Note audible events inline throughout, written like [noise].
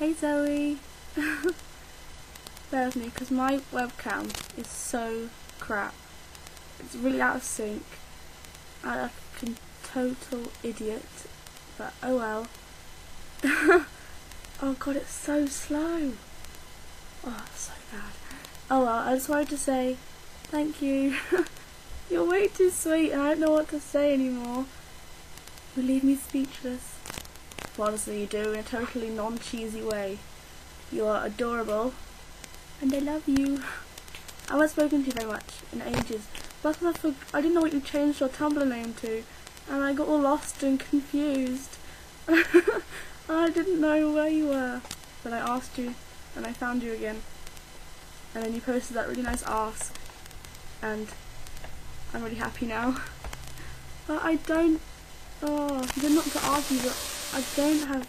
Hey Zoe! [laughs] Bear with me because my webcam is so crap. It's really out of sync. I'm a total idiot. But oh well. [laughs] oh god, it's so slow. Oh, so bad. Oh well, I just wanted to say thank you. [laughs] You're way too sweet and I don't know what to say anymore. You leave me speechless. Honestly, you do in a totally non-cheesy way. You are adorable and I love you. I haven't spoken to you very much in ages. But I, for I didn't know what you changed your Tumblr name to and I got all lost and confused. [laughs] I didn't know where you were. But I asked you and I found you again. And then you posted that really nice ask and I'm really happy now. [laughs] But I don't oh you're not to you but I don't have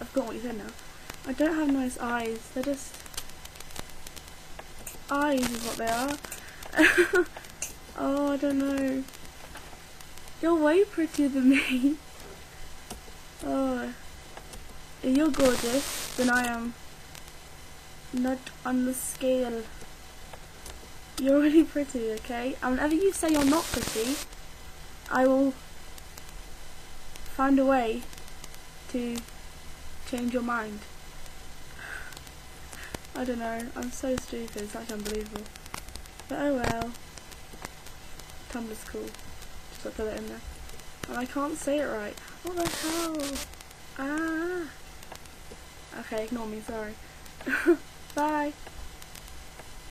I've forgotten what you said now. I don't have nice eyes, they're just eyes is what they are. [laughs] oh, I don't know. You're way prettier than me. oh. If you're gorgeous, then I am not on the scale. You're really pretty, okay? And whenever you say you're not pretty, I will find a way to change your mind. I don't know, I'm so stupid, it's actually unbelievable. But oh well. Tumblr's cool. Just to put it in there. And I can't say it right. What the hell? Ah! Okay, ignore me, sorry. [laughs] Bye!